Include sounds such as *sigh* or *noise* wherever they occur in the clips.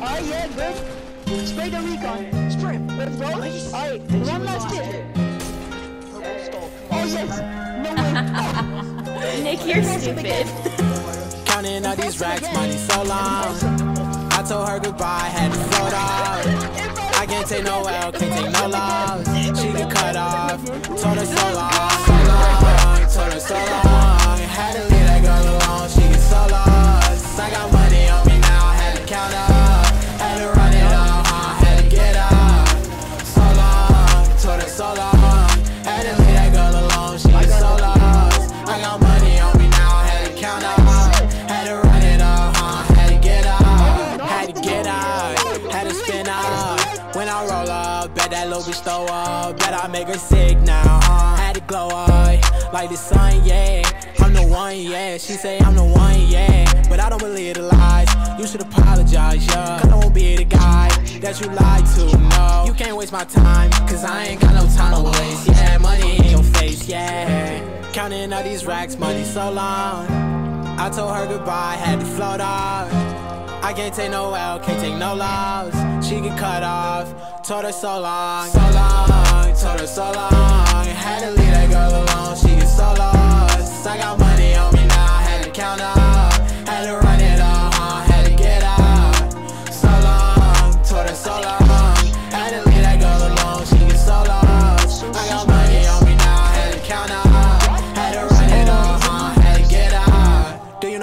Alright, yeah, good. Spray the recon. Spray. Let's go. Alright, one last hit. Oh, yes. No way. *laughs* Nick, you're stupid. Counting all these racks, money so long. I told her goodbye, had to float off. I can't take no L, can't take no loss. She get cut off. Told her so long, so long. Had to leave that girl alone, she get so lost. I got money on me now, had to count up. Had to run it up, huh? Had to get up. Had to get up. Had to spin up. When I roll up, bet that little bitch throw up. Bet I make her sick now, huh? Had to glow up. Like the sun, yeah. I'm the one, yeah. She say I'm the one, yeah. But I don't believe the lies. You should apologize, yeah. Cause I won't be the guy that you lied to, no. You can't waste my time, cause I ain't got no time to waste. Yeah, money in your face, yeah. Counting all these racks, money so long. I told her goodbye, had to float off. I can't take no L, can't take no loss. She get cut off. Told her so long, so long. Told her so long. Had to leave that girl alone. She get so lost. I got money on me now. Had to count up.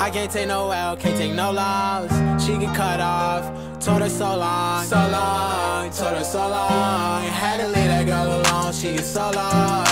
I can't take no L, can't take no loss. She get cut off. Told her so long, so long. Told her so long. Had to leave that girl alone. She get so lost.